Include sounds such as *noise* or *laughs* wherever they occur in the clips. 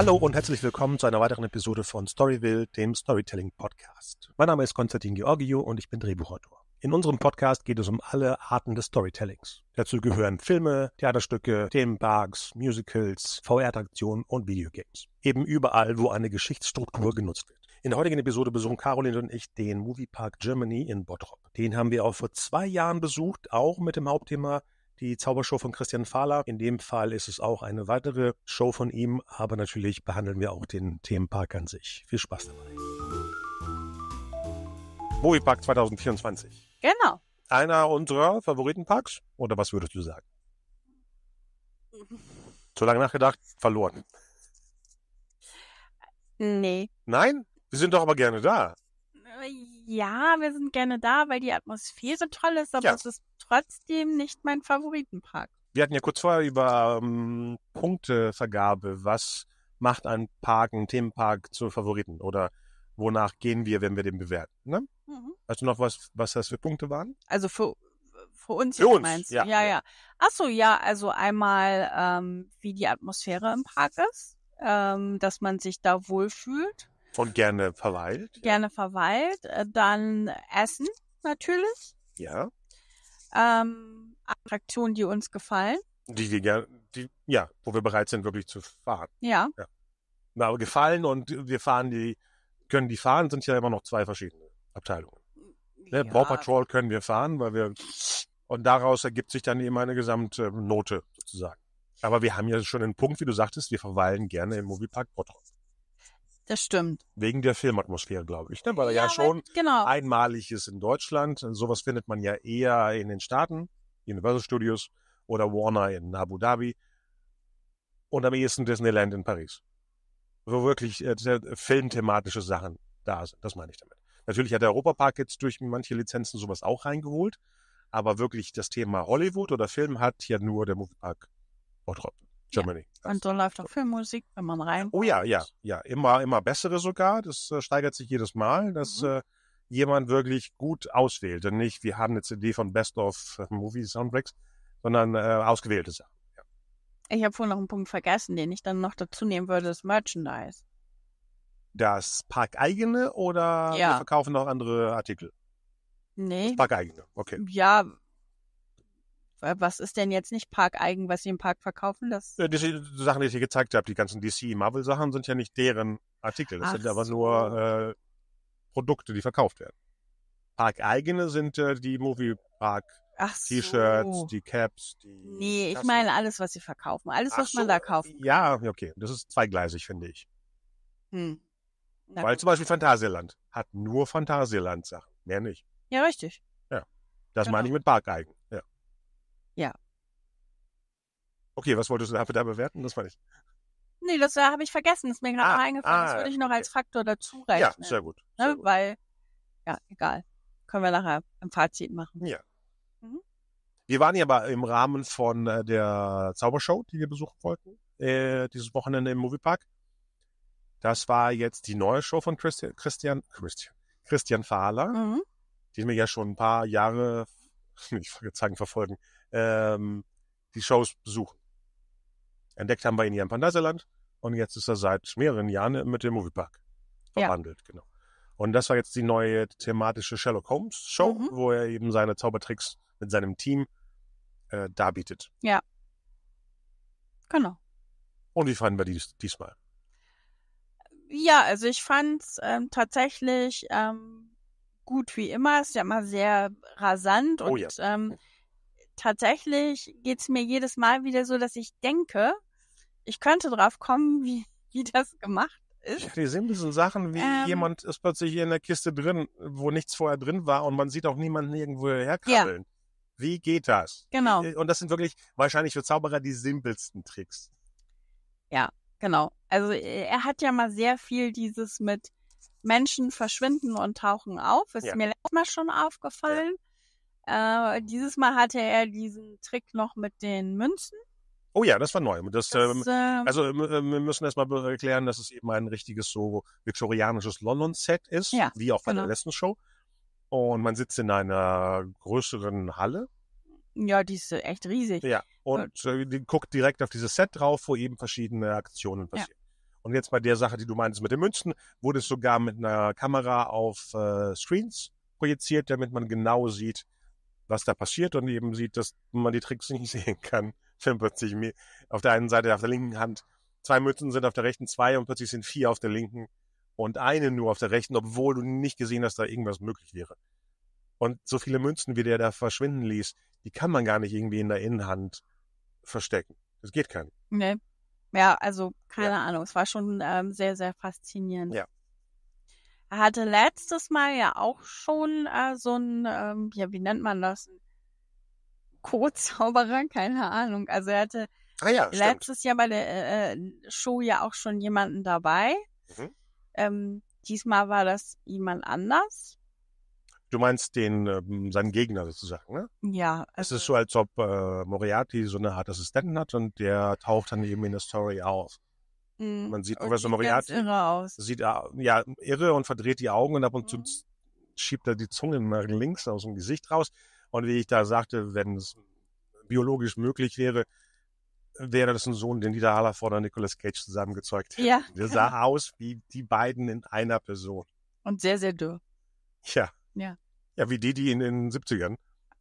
Hallo und herzlich willkommen zu einer weiteren Episode von Storyville, dem Storytelling Podcast. Mein Name ist Konstantin Georgio und ich bin Drehbuchautor. In unserem Podcast geht es um alle Arten des Storytellings. Dazu gehören Filme, Theaterstücke, Themenparks, Musicals, VR-Attraktionen und Videogames. Eben überall, wo eine Geschichtsstruktur genutzt wird. In der heutigen Episode besuchen Caroline und ich den Moviepark Germany in Bottrop. Den haben wir auch vor zwei Jahren besucht, auch mit dem Hauptthema die Zaubershow von Christian Fahler. In dem Fall ist es auch eine weitere Show von ihm, aber natürlich behandeln wir auch den Themenpark an sich. Viel Spaß dabei. Moviepark 2024. Genau. Einer unserer Favoritenparks? Oder was würdest du sagen? Zu lange nachgedacht, verloren. Nee. Nein? Wir sind doch aber gerne da. Ja, wir sind gerne da, weil die Atmosphäre toll ist, aber Ja. es ist trotzdem nicht mein Favoritenpark. Wir hatten ja kurz vorher über ähm, Punktevergabe. Was macht ein Park, ein Themenpark zu Favoriten? Oder wonach gehen wir, wenn wir den bewerten? Ne? Weißt du noch, was, was das für Punkte waren? Also für, für uns Für uns, meinst du? ja. ja, ja. Ach so, ja, also einmal, ähm, wie die Atmosphäre im Park ist, ähm, dass man sich da wohlfühlt, Und gerne verweilt. gerne verweilt, äh, dann Essen natürlich, Ja. Ähm, Attraktionen, die uns gefallen, Die wir gerne, die, ja, wo wir bereit sind, wirklich zu fahren. ja, Na, aber gefallen und wir fahren die, können die fahren, sind ja immer noch zwei verschiedene Abteilungen. Ne? ja. Paw Patrol können wir fahren, weil wir, und daraus ergibt sich dann eben eine gesamte Note sozusagen. Aber wir haben ja schon einen Punkt, wie du sagtest, wir verweilen gerne im Moviepark Bottrop. Das stimmt. Wegen der Filmatmosphäre, glaube ich, ne? weil er ja, schon weil- genau. einmalig ist in Deutschland. Sowas findet man ja eher in den Staaten, Universal Studios oder Warner in Abu Dhabi und am ehesten Disneyland in Paris. Wo wirklich äh, filmthematische Sachen da sind. Das meine ich damit. Natürlich hat der Europapark jetzt durch manche Lizenzen sowas auch reingeholt, aber wirklich das Thema Hollywood oder Film hat ja nur der Moviepark Bottrop, Germany. Und so läuft auch Filmmusik, wenn man rein. Oh ja, ja, ja. Immer, immer bessere sogar. Das äh, steigert sich jedes Mal, dass Mhm. äh, jemand wirklich gut auswählt. Und nicht, wir haben eine CD von Best of äh, Movie Soundtracks, sondern äh, ausgewählte Sachen. Ja. Ich habe vorhin noch einen Punkt vergessen, den ich dann noch dazu nehmen würde, das Merchandise. Das Parkeigene oder Ja. wir verkaufen noch andere Artikel? Nee. Parkeigene, okay. Ja. Wa- Was ist denn jetzt nicht parkeigen, was sie im Park verkaufen? Das Äh, Die, Sachen, die ich dir gezeigt habe, die ganzen DC Marvel Sachen, sind ja nicht deren Artikel. Das Ach sind aber so. nur äh, Produkte, die verkauft werden. Parkeigene sind äh, die Moviepark Ach so. T-Shirts, die Caps, die. Nee, ich meine alles, was sie verkaufen. Alles, was Ach man so, da kaufen kann. Ja, okay. Das ist zweigleisig, finde ich. Hm. Na Weil gut. zum Beispiel Phantasialand hat nur Phantasialand-Sachen. Mehr nicht. Ja, richtig. Das Genau. meine ich mit Parkeigen. Ja. Ja. Okay, was wolltest du dafür da bewerten? Das meine ich. Nee, das äh, habe ich vergessen. Ist mir gerade Ah, noch eingefallen. das ah, würde ich noch okay. als Faktor dazu Ja, rechnen. sehr gut. Sehr ne? gut. Weil, ja, egal. Können wir nachher im Fazit machen. Ja. Mhm. Wir waren ja aber im Rahmen von äh, der Zaubershow, die wir besuchen wollten, äh, dieses Wochenende im Moviepark. Das war jetzt die neue Show von Christian, Christian, Christian, Christian Fahler. Mhm. die mir ja schon ein paar Jahre, *laughs* ich jetzt sagen verfolgen, ähm, die Shows besuchen. Entdeckt haben wir ihn hier im Phantasialand und jetzt ist er seit mehreren Jahren mit dem Moviepark Ja. verwandelt, genau. Und das war jetzt die neue thematische Sherlock Holmes Show, Mhm. wo er eben seine Zaubertricks mit seinem Team äh, darbietet. Genau. Und wie fanden wir dies, diesmal? Ja, also ich fand's ähm, tatsächlich ähm, gut wie immer. Ist ja immer sehr rasant und Oh ja. ähm, tatsächlich geht's mir jedes Mal wieder so, dass ich denke, ich könnte drauf kommen, wie, wie das gemacht ist. Die simpelsten Sachen, wie Ähm. jemand ist plötzlich hier in der Kiste drin, wo nichts vorher drin war und man sieht auch niemanden irgendwo herkrabbeln. Wie geht das? Genau, Und das sind wirklich wahrscheinlich für Zauberer die simpelsten Tricks. genau. Also äh, er hat ja mal sehr viel dieses mit Menschen verschwinden und tauchen auf. Ist Ja. mir letztes Mal schon aufgefallen. Äh, dieses Mal hatte er diesen Trick noch mit den Münzen. Oh ja, das war neu. Das, Das, ähm, äh, also ähm, ähm, wir müssen erstmal erklären, dass es eben ein richtiges so viktorianisches London-Set ist, Ja, wie auch bei genau. der letzten Show. Und man sitzt in einer größeren Halle ja, die ist äh, echt riesig. ja, und äh, die guckt direkt auf dieses Set drauf, wo eben verschiedene Aktionen passieren. Und jetzt bei der Sache, die du meinst mit den Münzen, wurde es sogar mit einer Kamera auf äh, Screens projiziert, damit man genau sieht, was da passiert und eben sieht, dass man die Tricks *laughs* nicht sehen kann. Wenn plötzlich auf der einen Seite, auf der linken Hand zwei Münzen sind, auf der rechten zwei und plötzlich sind vier auf der linken und eine nur auf der rechten, obwohl du nicht gesehen hast, da irgendwas möglich wäre. Und so viele Münzen, wie der da verschwinden ließ, die kann man gar nicht irgendwie in der Innenhand verstecken. Das geht kein. Nee. Ja, also keine ja. Ahnung. Es war schon ähm, sehr, sehr faszinierend. Ja. Er hatte letztes Mal ja auch schon äh, so ein, ähm, ja, wie nennt man das? Co-Zauberer, *laughs* keine Ahnung. Also er hatte ah ja, letztes Jahr bei der äh, äh, Show ja auch schon jemanden dabei. Mhm. Ähm, diesmal war das jemand anders. Du meinst den, ähm, seinen Gegner sozusagen, ne? Ja. Also, es ist so, als ob äh, Moriarty so eine Art Assistenten hat und der taucht dann eben in der Story auf. Mm, Man sieht Professor Moriarty. Sieht irre aus. Sieht ja irre und verdreht die Augen und ab und zu mhm. schiebt er die Zunge nach links aus dem Gesicht raus. Und wie ich da sagte, wenn es biologisch möglich wäre, wäre das ein Sohn, den Dieter Hallerford und Nicolas Cage zusammengezeugt hätten. Ja. Der sah aus wie die beiden in einer Person. Und sehr, sehr dürr. Ja. Ja. Ja, wie die, die in den 70ern.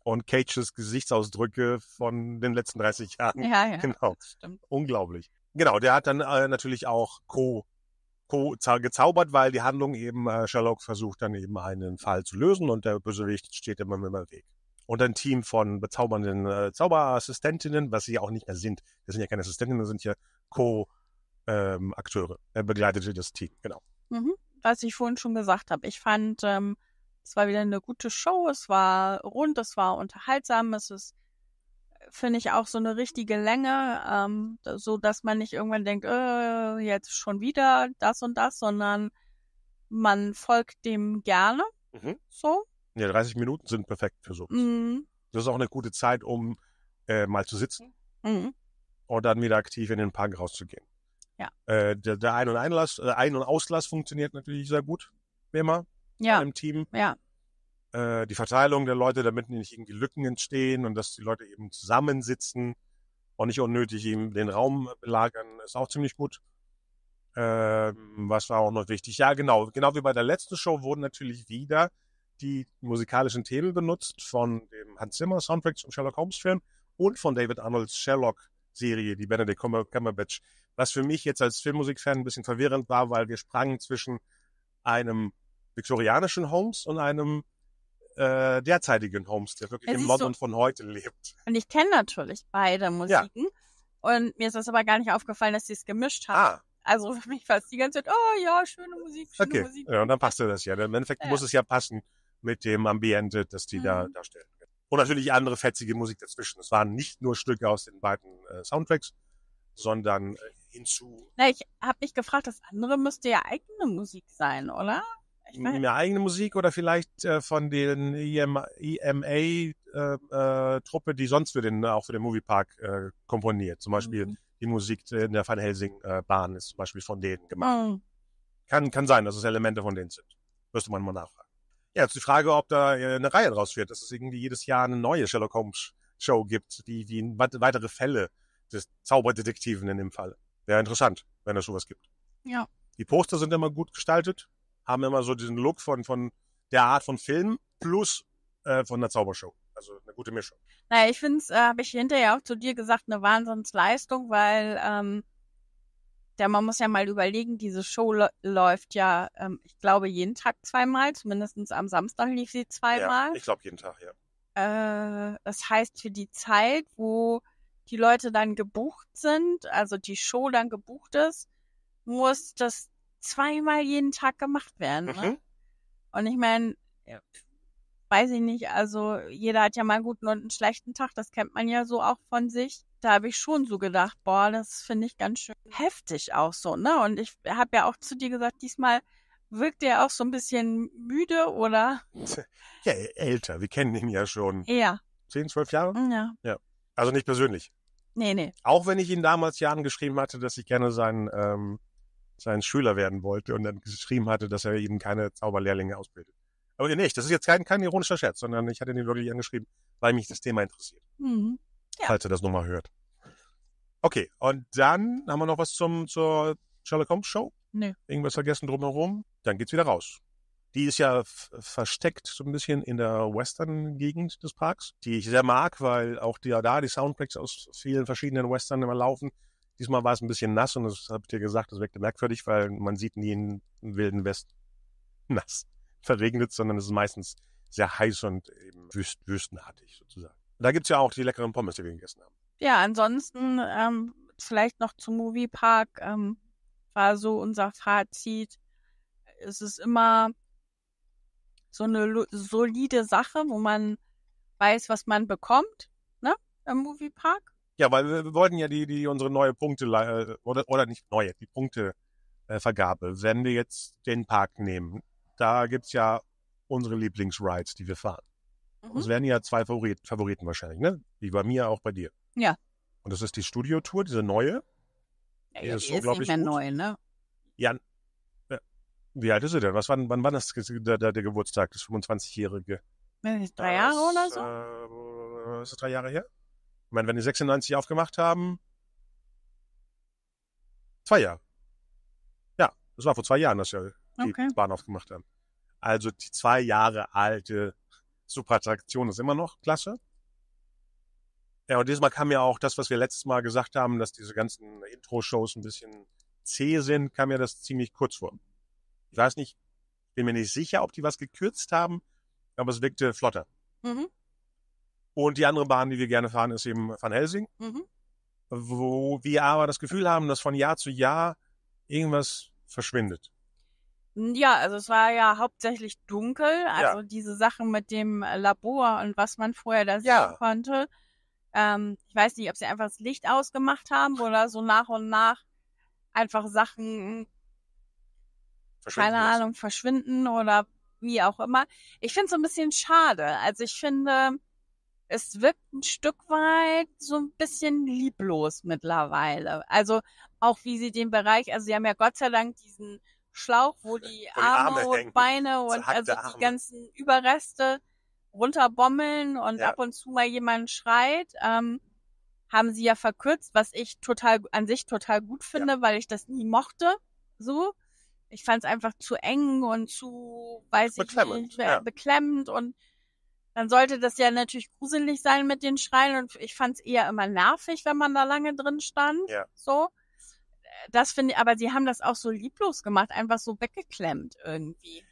Und Cages Gesichtsausdrücke von den letzten 30 Jahren. Ja, ja. *laughs* Genau. Das stimmt. Unglaublich. Genau, der hat dann äh, natürlich auch Co. Co gezaubert, weil die Handlung eben äh, Sherlock versucht dann eben einen Fall zu lösen und der Bösewicht steht immer im Weg. Und ein Team von bezaubernden äh, Zauberassistentinnen, was sie ja auch nicht mehr sind. Das sind ja keine Assistentinnen, das sind ja Co-Akteure. Ähm, er begleitete das Team, genau. Mhm. Was ich vorhin schon gesagt habe. Ich fand ähm, es war wieder eine gute Show, es war rund, es war unterhaltsam, es ist, finde ich, auch so eine richtige Länge, ähm, so dass man nicht irgendwann denkt, äh, jetzt schon wieder das und das, sondern man folgt dem gerne. Mhm. So. Ja, 30 Minuten sind perfekt für sowas. Mhm. Das ist auch eine gute Zeit, um äh, mal zu sitzen mhm. und dann wieder aktiv in den Park rauszugehen. Ja. Äh, der, der Ein- und Einlass, äh, Ein- und Auslass funktioniert natürlich sehr gut, wie immer ja. im Team. Ja. Äh, die Verteilung der Leute, damit nicht irgendwie Lücken entstehen und dass die Leute eben zusammensitzen und nicht unnötig eben den Raum belagern, ist auch ziemlich gut. Äh, was war auch noch wichtig? Ja, genau. Genau wie bei der letzten Show wurden natürlich wieder die musikalischen Themen benutzt von dem Hans Zimmer Soundtrack zum Sherlock Holmes Film und von David Arnolds Sherlock Serie, die Benedict Cumberbatch. Was für mich jetzt als Filmmusikfan ein bisschen verwirrend war, weil wir sprangen zwischen einem viktorianischen Holmes und einem äh, derzeitigen Holmes, der wirklich im London so, von heute lebt. Und ich kenne natürlich beide Musiken. Ja. Und mir ist das aber gar nicht aufgefallen, dass sie es gemischt haben. Ah. Also für mich war es die ganze Zeit, oh ja, schöne Musik, schöne okay. Musik. Ja, und dann passte das ja. Im Endeffekt ja. muss es ja passen mit dem Ambiente, das die mhm. da darstellen. Und natürlich andere fetzige Musik dazwischen. Es waren nicht nur Stücke aus den beiden äh, Soundtracks, sondern äh, hinzu. Na, ich habe mich gefragt, das andere müsste ja eigene Musik sein, oder? Eine eigene Musik oder vielleicht äh, von den EM, EMA-Truppe, äh, äh, die sonst für den, auch für den Moviepark äh, komponiert. Zum Beispiel mhm. die Musik in der Van Helsing-Bahn ist zum Beispiel von denen gemacht. Mhm. Kann, kann sein, dass es Elemente von denen sind. Müsste man mal nachfragen. Ja, jetzt die Frage, ob da äh, eine Reihe draus wird, dass es irgendwie jedes Jahr eine neue Sherlock Holmes Show gibt, wie, wie weitere Fälle des Zauberdetektiven in dem Fall. Wäre interessant, wenn es sowas gibt. Ja. Die Poster sind immer gut gestaltet haben immer so diesen Look von, von der Art von Film plus äh, von der Zaubershow. Also eine gute Mischung. Naja, ich finde es, äh, habe ich hinterher auch zu dir gesagt, eine Wahnsinnsleistung, weil ähm, der, man muss ja mal überlegen, diese Show läuft ja, ähm, ich glaube, jeden Tag zweimal, zumindest am Samstag lief sie zweimal. Ja, ich glaube jeden Tag, ja. Äh, das heißt, für die Zeit, wo die Leute dann gebucht sind, also die Show dann gebucht ist, muss das zweimal jeden Tag gemacht werden. Ne? Mhm. Und ich meine, weiß ich nicht, also jeder hat ja mal einen guten und einen schlechten Tag, das kennt man ja so auch von sich. Da habe ich schon so gedacht, boah, das finde ich ganz schön heftig auch so, ne? Und ich habe ja auch zu dir gesagt, diesmal wirkt er auch so ein bisschen müde, oder? *laughs* Ja, älter. Wir kennen ihn ja schon. Ja. Zehn, zwölf Jahre? Ja. Ja. Also nicht persönlich. Nee, nee. Auch wenn ich ihn damals ja angeschrieben hatte, dass ich gerne seinen ähm, sein Schüler werden wollte und dann geschrieben hatte, dass er eben keine Zauberlehrlinge ausbildet. Aber nicht, das ist jetzt kein, kein ironischer Scherz, sondern ich hatte ihn wirklich angeschrieben, weil mich das Thema interessiert. Mhm. Ja. Falls er das nochmal hört. Okay, und dann haben wir noch was zum, zur Sherlock Holmes Show? Nee. Irgendwas vergessen drumherum? Dann geht's wieder raus. Die ist ja versteckt so ein bisschen in der Western-Gegend des Parks, die ich sehr mag, weil auch die, da die Soundtracks aus vielen verschiedenen Western immer laufen. Diesmal war es ein bisschen nass und das habe ich dir gesagt, das wirkte merkwürdig, weil man sieht nie in Wilden West *laughs* nass verregnet, sondern es ist meistens sehr heiß und eben wüst, wüstenartig sozusagen. Da gibt's ja auch die leckeren Pommes, die wir gegessen haben. Ja, ansonsten ähm, vielleicht noch zum Moviepark ähm, war so unser Fazit. Es ist immer so eine solide Sache, wo man weiß, was man bekommt, ne, im Moviepark. Ja, weil wir, wir wollten ja die, die unsere neue Punkte äh, oder oder nicht neue, die Punktevergabe. Äh, Wenn wir jetzt den Park nehmen, da gibt's ja unsere Lieblingsrides, die wir fahren. Mhm. Das wären ja zwei Favorit, Favoriten wahrscheinlich, ne? Wie bei mir, auch bei dir. Ja. Und das ist die Studio-Tour, diese neue. Ja, die ist, ist unglaublich nicht mehr gut. neu, ne? Ja, wie alt ist sie denn? Was war, wann war das der, der, der Geburtstag, das 25-Jährige? Drei Jahre oder so? Äh, ist das drei Jahre her? Ich meine, wenn die 96 aufgemacht haben, zwei Jahre. Ja, das war vor zwei Jahren, dass wir die okay. Bahn aufgemacht haben. Also die zwei Jahre alte Superattraktion ist immer noch klasse. Ja, und dieses Mal kam ja auch das, was wir letztes Mal gesagt haben, dass diese ganzen Intro-Shows ein bisschen zäh sind, kam ja das ziemlich kurz vor. Ich weiß nicht, bin mir nicht sicher, ob die was gekürzt haben, aber es wirkte flotter. Mhm. Und die andere Bahn, die wir gerne fahren, ist eben Van Helsing, mhm. wo wir aber das Gefühl haben, dass von Jahr zu Jahr irgendwas verschwindet. Ja, also es war ja hauptsächlich dunkel, also ja. diese Sachen mit dem Labor und was man vorher da ja. sehen konnte. Ähm, ich weiß nicht, ob sie einfach das Licht ausgemacht haben oder so nach und nach einfach Sachen keine lassen. Ahnung, verschwinden oder wie auch immer. Ich finde es so ein bisschen schade. Also ich finde, es wirkt ein Stück weit so ein bisschen lieblos mittlerweile. Also auch wie sie den Bereich, also sie haben ja Gott sei Dank diesen Schlauch, wo die, Arme, Arme, und Beine und also die Arme. ganzen Überreste runterbommeln und ja. ab und zu mal jemand schreit, ähm, haben sie ja verkürzt, was ich total an sich total gut finde, ja. weil ich das nie mochte. So ich fand es einfach zu eng und zu, weiß beklemmend, ich nicht, ja. beklemmend und dann sollte das ja natürlich gruselig sein mit den Schreien und ich fand es eher immer nervig, wenn man da lange drin stand. Ja. So. Das finde ich, aber sie haben das auch so lieblos gemacht, einfach so weggeklemmt irgendwie.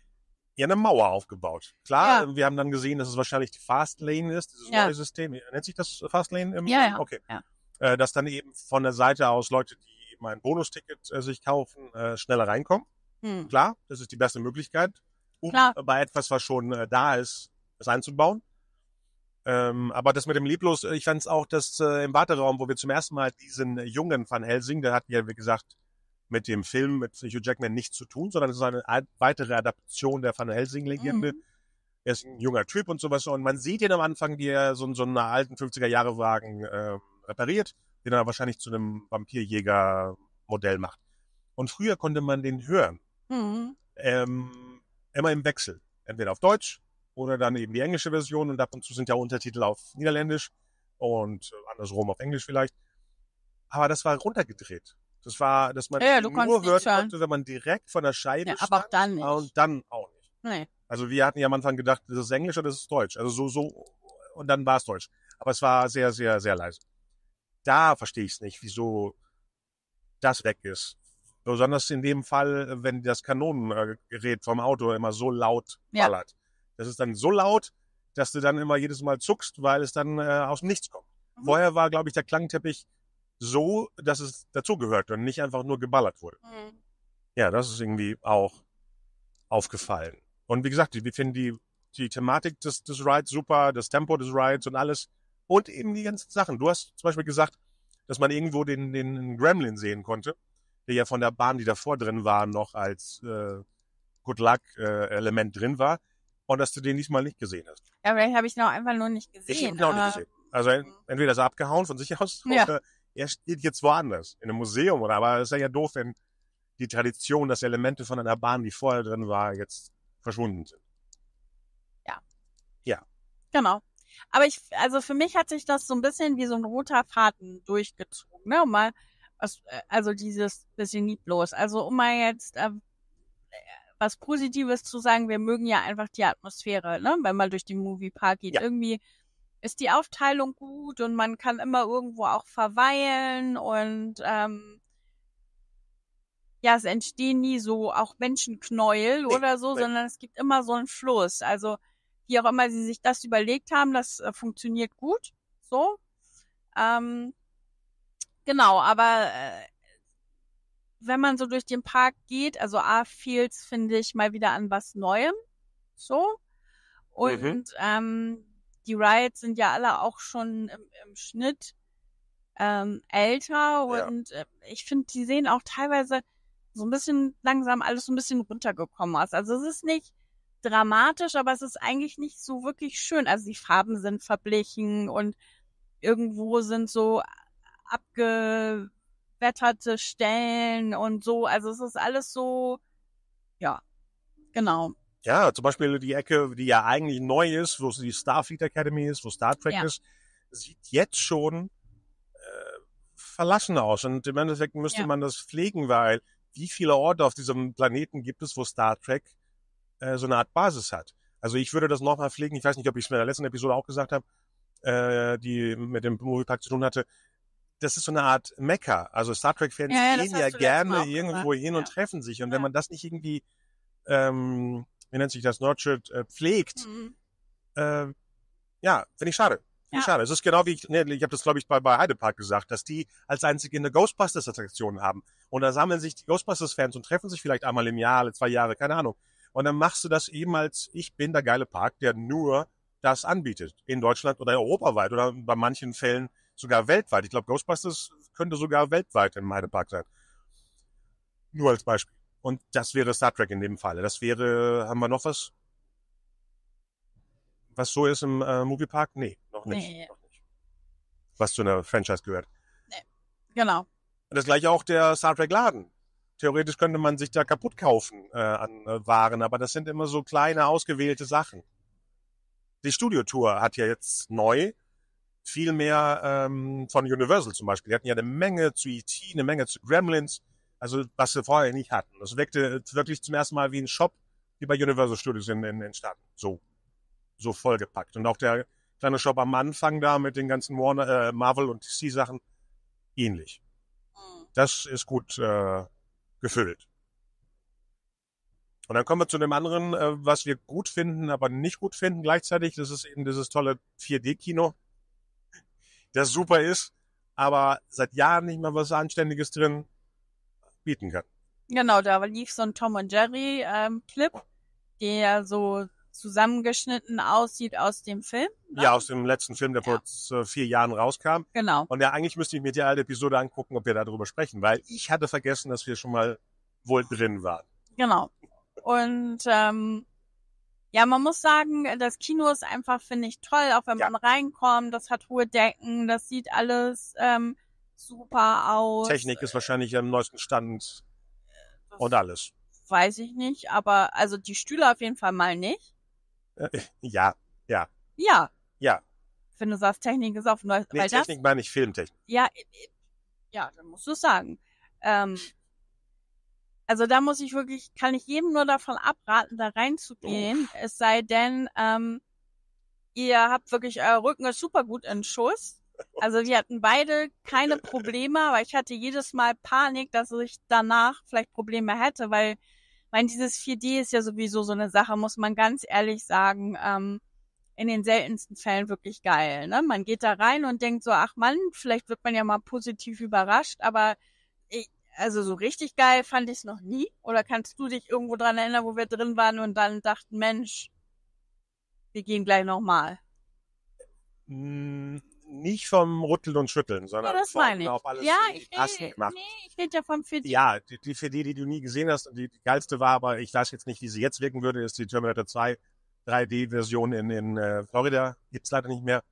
Ja, eine Mauer aufgebaut. Klar, ja. wir haben dann gesehen, dass es wahrscheinlich die Fastlane ist, dieses ja. neue System. Nennt sich das Fastlane im Ja, ja. Okay. Ja. Äh, dass dann eben von der Seite aus Leute, die eben ein Bonusticket äh, sich kaufen, äh, schneller reinkommen. Hm. Klar, das ist die beste Möglichkeit, um Klar. bei etwas, was schon äh, da ist, es einzubauen. Ähm, aber das mit dem Lieblos, ich fand es auch, dass äh, im Warteraum, wo wir zum ersten Mal diesen jungen Van Helsing, der hat ja, wie gesagt, mit dem Film mit Hugh Jackman nichts zu tun, sondern es ist eine weitere Adaption der Van Helsing-Legende. Mhm. Er ist ein junger Typ und sowas. Und man sieht ihn am Anfang, wie er so, so einen alten 50er-Jahre-Wagen äh, repariert, den er wahrscheinlich zu einem Vampirjäger-Modell macht. Und früher konnte man den hören. Mhm. Ähm, immer im Wechsel. Entweder auf Deutsch oder dann eben die englische Version und ab und zu sind ja Untertitel auf Niederländisch und andersrum auf Englisch vielleicht. Aber das war runtergedreht. Das war, dass man ja, nur hört konnte, wenn man direkt von der Scheibe ja, aber auch dann nicht. und dann auch nicht. Nee. Also wir hatten ja am Anfang gedacht, das ist Englisch oder das ist Deutsch. Also so, so, und dann war es Deutsch. Aber es war sehr, sehr, sehr leise. Da verstehe ich es nicht, wieso das weg ist. Besonders in dem Fall, wenn das Kanonengerät vom Auto immer so laut ballert. Ja. Das ist dann so laut, dass du dann immer jedes Mal zuckst, weil es dann äh, aus dem Nichts kommt. Mhm. Vorher war, glaube ich, der Klangteppich so, dass es dazugehört und nicht einfach nur geballert wurde. Mhm. Ja, das ist irgendwie auch aufgefallen. Und wie gesagt, wir finden die, die Thematik des, des Rides super, das Tempo des Rides und alles. Und eben die ganzen Sachen. Du hast zum Beispiel gesagt, dass man irgendwo den, den Gremlin sehen konnte der ja von der Bahn, die davor drin war, noch als äh, Good Luck-Element äh, drin war. Und dass du den diesmal nicht gesehen hast. Ja, vielleicht habe ich ihn auch einfach nur nicht gesehen. Ich habe ihn auch nicht gesehen. Also entweder ist er abgehauen von sich aus ja. oder er steht jetzt woanders, in einem Museum oder aber es ist ja doof, wenn die Tradition, dass Elemente von einer Bahn, die vorher drin war, jetzt verschwunden sind. Ja. Ja. Genau. Aber ich, also für mich hat sich das so ein bisschen wie so ein roter Faden durchgezogen, ne? Um mal äh, also dieses bisschen lieblos. Also um mal jetzt äh, was Positives zu sagen, wir mögen ja einfach die Atmosphäre, ne? wenn man durch den Moviepark geht. Ja. Irgendwie ist die Aufteilung gut und man kann immer irgendwo auch verweilen und ähm, ja, es entstehen nie so auch Menschenknäuel Nee, oder so, nee. sondern es gibt immer so einen Fluss. Also wie auch immer sie sich das überlegt haben, das äh, funktioniert gut. So. Ähm, genau, aber äh, wenn man so durch den Park geht, also A feels, finde ich, mal wieder an was Neuem. So. Und Mhm. ähm, die Rides sind ja alle auch schon im, im Schnitt ähm, älter und äh, ich finde, die sehen auch teilweise so ein bisschen langsam alles so ein bisschen runtergekommen aus. Also es ist nicht dramatisch, aber es ist eigentlich nicht so wirklich schön. Also die Farben sind verblichen und irgendwo sind so abgewetterte Stellen und so. Also es ist alles so, ja, genau. Ja, zum Beispiel die Ecke, die ja eigentlich neu ist, wo die Starfleet Academy ist, wo Star Trek Ja. ist, sieht jetzt schon äh, verlassen aus. Und im Endeffekt müsste Ja. man das pflegen, weil wie viele Orte auf diesem Planeten gibt es, wo Star Trek äh, so eine Art Basis hat? Also ich würde das nochmal pflegen. Ich weiß nicht, ob ich es in der letzten Episode auch gesagt habe, äh, die mit dem Moviepark zu tun hatte. Das ist so eine Art Mekka. Also Star Trek-Fans Ja, ja, gehen ja gerne irgendwo gesagt, hin und ja. treffen sich. Und wenn man das nicht irgendwie, ähm, wie nennt sich das, nurtured, äh, pflegt, Mhm. äh, ja, finde ich schade. Finde ich schade. Es ist genau wie ich, ne, ich habe das glaube ich bei, bei Heidepark gesagt, dass die als einzige eine Ghostbusters-Attraktion haben. Und da sammeln sich die Ghostbusters-Fans und treffen sich vielleicht einmal im Jahr, alle zwei Jahre, keine Ahnung. Und dann machst du das eben als, ich bin der geile Park, der nur das anbietet. In Deutschland oder europaweit oder bei manchen Fällen sogar weltweit. Ich glaube, Ghostbusters könnte sogar weltweit im Heidepark sein. Nur als Beispiel. Und das wäre Star Trek in dem Falle. Das wäre, haben wir noch was? Was so ist im äh, Moviepark? Nee, noch nicht. Nee. Noch nicht. Was zu einer Franchise gehört. Genau. Und das gleiche auch der Star Trek Laden. Theoretisch könnte man sich da kaputt kaufen äh, an äh, Waren, aber das sind immer so kleine ausgewählte Sachen. Die Studiotour hat ja jetzt neu viel mehr ähm, von Universal zum Beispiel. Die hatten ja eine Menge zu E.T., eine Menge zu Gremlins, also was sie vorher nicht hatten. Das wirkte wirklich zum ersten Mal wie ein Shop, wie bei Universal Studios in, in, in Stadt. So, so vollgepackt. Und auch der kleine Shop am Anfang da mit den ganzen Warner, äh, Marvel und DC Sachen ähnlich. Mhm. Das ist gut äh, gefüllt. Und dann kommen wir zu dem anderen, äh, was wir gut finden, aber nicht gut finden gleichzeitig. Das ist eben dieses tolle 4D-Kino, das super ist, aber seit Jahren nicht mal was Anständiges drin bieten kann. Genau, da lief so ein Tom und Jerry ähm, Clip, der so zusammengeschnitten aussieht aus dem Film. ne? Ja, aus dem letzten Film, der Ja. vor äh, vier Jahren rauskam. Genau. Und ja, eigentlich müsste ich mir die alte Episode angucken, ob wir darüber sprechen, weil ich hatte vergessen, dass wir schon mal wohl drin waren. Genau. Und ähm, ja, man muss sagen, das Kino ist einfach, finde ich, toll, auch wenn Ja. man reinkommt. Das hat hohe Decken, das sieht alles ähm, super aus. Technik ist wahrscheinlich am neuesten Stand Das und alles. weiß ich nicht, aber also die Stühle auf jeden Fall mal nicht. Äh, Ja, Ja, ja. wenn du sagst, Technik ist auf neu, Nee, weil das, Technik meine ich Filmtechnik. ja, äh, äh, ja, dann musst du es sagen. Ähm, also da muss ich wirklich, kann ich jedem nur davon abraten, da reinzugehen. Es sei denn, ähm, ihr habt wirklich, euer Rücken ist super gut in Schuss. Also wir hatten beide keine Probleme, aber ich hatte jedes Mal Panik, dass ich danach vielleicht Probleme hätte, weil, mein dieses 4D ist ja sowieso so eine Sache, muss man ganz ehrlich sagen, ähm, in den seltensten Fällen wirklich geil. Ne? Man geht da rein und denkt so, ach Mann, vielleicht wird man ja mal positiv überrascht, aber ich, also so richtig geil fand ich es noch nie. Oder kannst du dich irgendwo dran erinnern, wo wir drin waren und dann dachten, Mensch, wir gehen gleich nochmal. Hm, nicht vom Rütteln und Schütteln, Ja, sondern das vom meine ich. auf alles Ja, ich rede, gemacht. nee, ich rede ja vom 4D. Ja, die, die 4D, die du nie gesehen hast, die, die geilste war, aber ich weiß jetzt nicht, wie sie jetzt wirken würde, ist die Terminator 2 3D-Version in, in äh, Florida. Gibt's leider nicht mehr,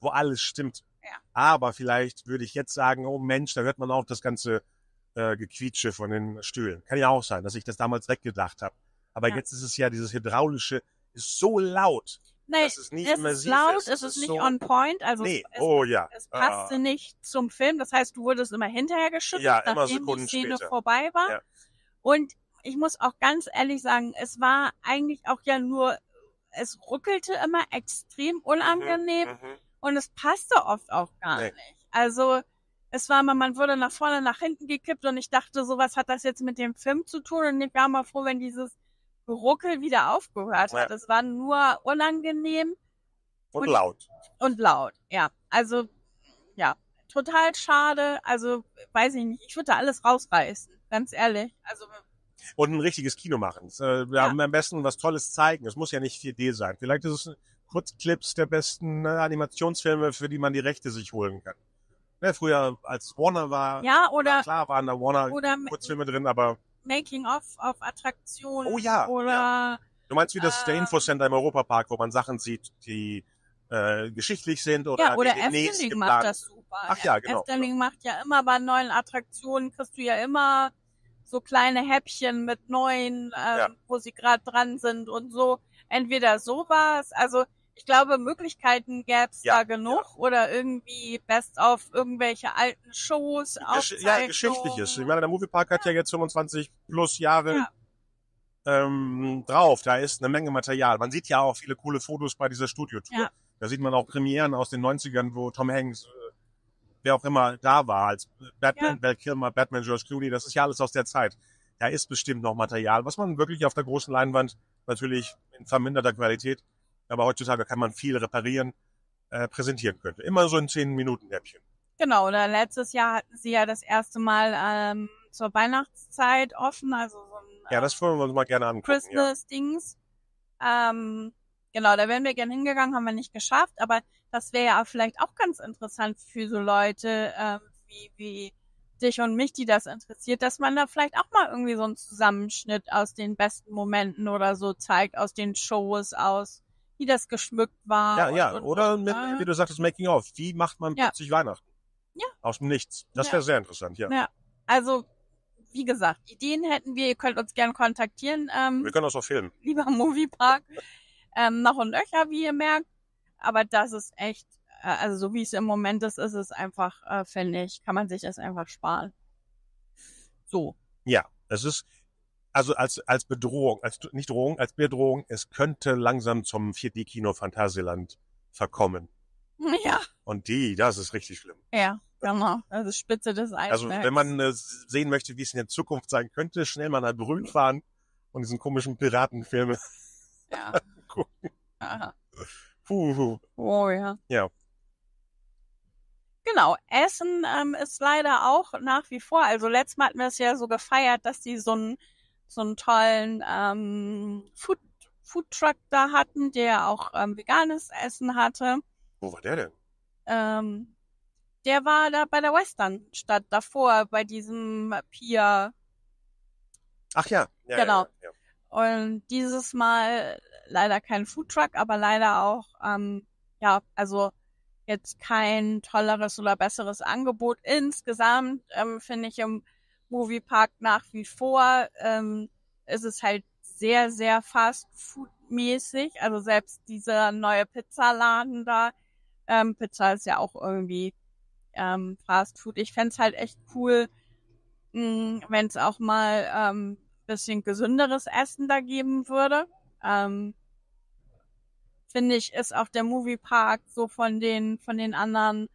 wo alles stimmt. Ja. Aber vielleicht würde ich jetzt sagen, oh Mensch, da hört man auch das ganze äh, Gequietsche von den Stühlen. Kann ja auch sein, dass ich das damals weggedacht habe. Aber Ja. jetzt ist es ja, dieses hydraulische ist so laut. Nee, das ist nicht es ist laut, ist. es ist nicht so, on point, also Nee, es, oh ja. es passte Ah. nicht zum Film. Das heißt, du wurdest immer hinterher geschüttelt, Ja, immer nachdem Sekunden die Szene später. vorbei war. Ja. Und ich muss auch ganz ehrlich sagen, es war eigentlich auch ja nur, es ruckelte immer extrem unangenehm Mhm, mhm. und es passte oft auch gar Nee. nicht. Also es war mal, man wurde nach vorne, nach hinten gekippt und ich dachte, so was hat das jetzt mit dem Film zu tun und ich war mal froh, wenn dieses Geruckel wieder aufgehört hat. Ja. Es war nur unangenehm Und, Und- laut. und laut. Ja, also ja, total schade. Also weiß ich nicht, ich würde da alles rausreißen, ganz ehrlich. Also Und ein richtiges Kino machen. Äh, Wir Ja. haben am besten was Tolles zeigen. Es muss ja nicht 4D sein. Vielleicht ist es Kurzclips der besten äh, Animationsfilme, für die man die Rechte sich holen kann. Ne, früher, als Warner war, ja, oder klar waren da Warner oder Kurzfilme drin, aber Making of auf Attraktionen. Oh ja, Oder du meinst wie das Äh. Infocenter im Europapark, wo man Sachen sieht, die äh, geschichtlich sind oder, ja, oder Efteling macht das super. Ach ja, genau, Efteling macht ja immer bei neuen Attraktionen, kriegst du ja immer so kleine Häppchen mit neuen, ähm, Ja. wo sie gerade dran sind und so. Entweder sowas, also ich glaube, Möglichkeiten gäb's Ja, da genug oder irgendwie best auf irgendwelche alten Shows, Gesch ja, geschichtliches. Ich meine, der Moviepark hat ja jetzt 25 plus Jahre Ja. ähm, drauf. Da ist eine Menge Material. Man sieht ja auch viele coole Fotos bei dieser Studiotour. Ja. Da sieht man auch Premieren aus den 90ern, wo Tom Hanks, äh, wer auch immer da war, als Batman, Ja. Val Kilmer, Batman, George Clooney. Das ist ja alles aus der Zeit. Da ist bestimmt noch Material, was man wirklich auf der großen Leinwand natürlich in verminderter Qualität, aber heutzutage kann man viel reparieren, äh, präsentieren könnte. Immer so in 10 Minuten Häppchen. Genau, oder letztes Jahr hatten sie ja das erste Mal ähm, zur Weihnachtszeit offen, also so ein Ja, das wollen wir uns mal gerne angucken. Ja. Christmas-Dings. Ähm, genau, da wären wir gern hingegangen, haben wir nicht geschafft, aber das wäre ja vielleicht auch ganz interessant für so Leute ähm, wie, wie dich und mich, die das interessiert, dass man da vielleicht auch mal irgendwie so einen Zusammenschnitt aus den besten Momenten oder so zeigt, aus den Shows, aus wie das geschmückt war. Ja, und, ja, und, oder und, mit, wie du sagtest, Making of. Wie macht man Ja. plötzlich Weihnachten? Ja. Aus dem Nichts. Das Ja. wäre sehr interessant, ja. Ja. Also, wie gesagt, Ideen hätten wir, ihr könnt uns gerne kontaktieren, ähm, Wir können das auch filmen. lieber Moviepark. Ähm, noch und nöcher, wie ihr merkt. Aber das ist echt, äh, also so wie es im Moment ist, ist es einfach, äh, finde ich, kann man sich das einfach sparen. So. Ja, es ist, also als, als Bedrohung, als, nicht Drohung, als Bedrohung, es könnte langsam zum 4D-Kino Phantasialand verkommen. *laughs* Ja, Und die, das ist richtig schlimm. ja, genau. Das ist Spitze des Eisbergs. Also, wenn man äh, sehen möchte, wie es in der Zukunft sein könnte, schnell mal nach Brünn fahren und diesen komischen Piratenfilme Ja. *laughs* gucken. Aha. Puh, puh. Oh ja. Ja. Genau, Essen ähm, ist leider auch nach wie vor, also letztes Mal hatten wir es ja so gefeiert, dass die so einen so einen tollen ähm, Food, Foodtruck da hatten, der auch ähm, veganes Essen hatte. Wo war der denn? Ähm, der war da bei der Westernstadt davor, bei diesem Pier. Ach ja. ja Genau. Ja, ja. Und dieses Mal leider kein Foodtruck, aber leider auch, ähm, ja, also jetzt kein tolleres oder besseres Angebot. Insgesamt ähm, finde ich im Moviepark nach wie vor ähm, ist es halt sehr, sehr fast food-mäßig. Also selbst dieser neue Pizzaladen da, ähm, Pizza ist ja auch irgendwie ähm, Fast Food. Ich fänd's halt echt cool, wenn es auch mal ähm, bisschen gesünderes Essen da geben würde. Ähm, Finde ich, ist auch der Moviepark so von den, von den anderen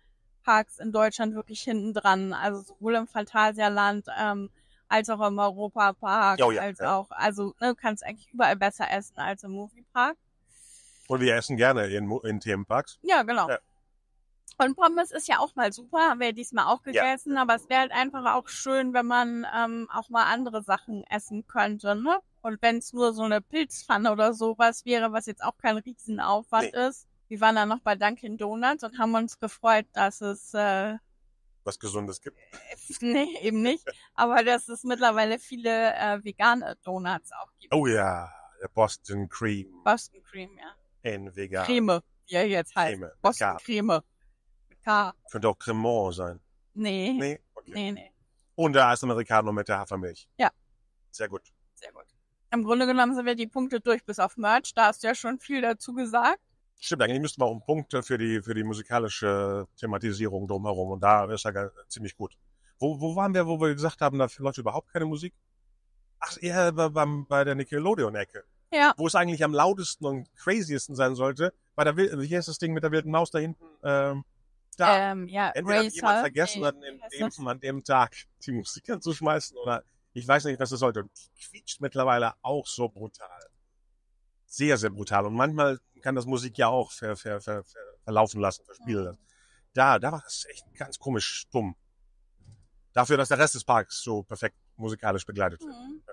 Parks in Deutschland wirklich hinten dran. Also sowohl im Phantasialand, ähm, als auch im Europapark, Oh ja, als ja. auch, also ne, du kannst eigentlich überall besser essen als im Moviepark. Und wir essen gerne in, in Themenparks. Ja, genau. Ja. Und Pommes ist ja auch mal super, haben wir ja diesmal auch gegessen, aber es wäre halt einfach auch schön, wenn man ähm, auch mal andere Sachen essen könnte, ne? Und wenn es nur so eine Pilzpfanne oder sowas wäre, was jetzt auch kein Riesenaufwand ist. Wir waren dann noch bei Dunkin' Donuts und haben uns gefreut, dass es, äh, Was Gesundes gibt. *laughs* nee, eben nicht, aber dass es mittlerweile viele äh, vegane Donuts auch gibt. Oh ja, der Boston Cream Boston Cream, ja. in vegan. Creme, wie er jetzt heißt. Creme, Boston. Creme. K. Könnte auch Cremant sein. Nee. Nee? Okay. Nee, nee. Und der Eis Americano mit der Hafermilch. Ja. Sehr gut. Sehr gut. Im Grunde genommen sind wir die Punkte durch bis auf Merch. Da hast du ja schon viel dazu gesagt. Stimmt, eigentlich müssten wir auch Punkte für die, für die musikalische Thematisierung drumherum. Und da ist er ziemlich gut. Wo, wo waren wir, wo wir gesagt haben, da läuft überhaupt keine Musik? Ach, eher bei, beim, bei der Nickelodeon-Ecke. Ja. Wo es eigentlich am lautesten und craziesten sein sollte. Bei der Wild, hier ist das Ding mit der wilden Maus da hinten. Ähm, da. Ähm, ja, Entweder hat jemand Racer. vergessen, Nee, an dem, dem, an dem Tag die Musik anzuschmeißen oder ich weiß nicht, was das sollte. Und die quietscht mittlerweile auch so brutal. Sehr, sehr brutal. Und manchmal kann das Musik ja auch ver, ver, ver, ver, verlaufen lassen, verspielen lassen. Da, da war das echt ganz komisch stumm. Dafür, dass der Rest des Parks so perfekt musikalisch begleitet wird. Mhm.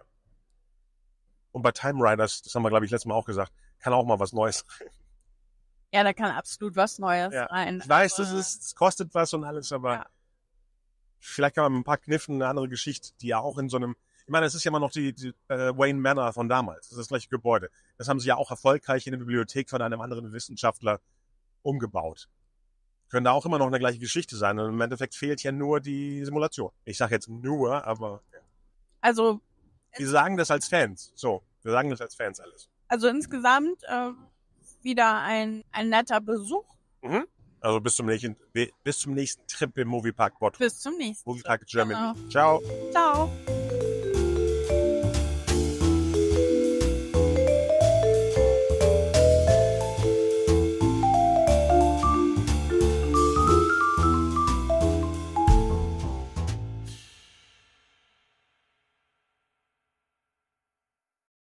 Und bei Time Riders, das haben wir, glaube ich, letztes Mal auch gesagt, kann auch mal was Neues. *laughs* Ja, da kann absolut was Neues Ja. rein. Ich weiß, das ist, es kostet was und alles, aber Ja. vielleicht kann man mit ein paar Kniffen eine andere Geschichte, die ja auch in so einem, ich meine, es ist ja immer noch die, die äh, Wayne Manor von damals. Das ist das gleiche Gebäude. Das haben sie ja auch erfolgreich in der Bibliothek von einem anderen Wissenschaftler umgebaut. Können da auch immer noch eine gleiche Geschichte sein. Und im Endeffekt fehlt ja nur die Simulation. Ich sage jetzt nur, aber ja. Also, wir sagen das als Fans. So, wir sagen das als Fans alles. also insgesamt äh, wieder ein, ein netter Besuch. Also bis zum nächsten, bis zum nächsten Trip im Moviepark Bottrop. Bis zum nächsten. Moviepark Germany. Genau. Ciao. Ciao.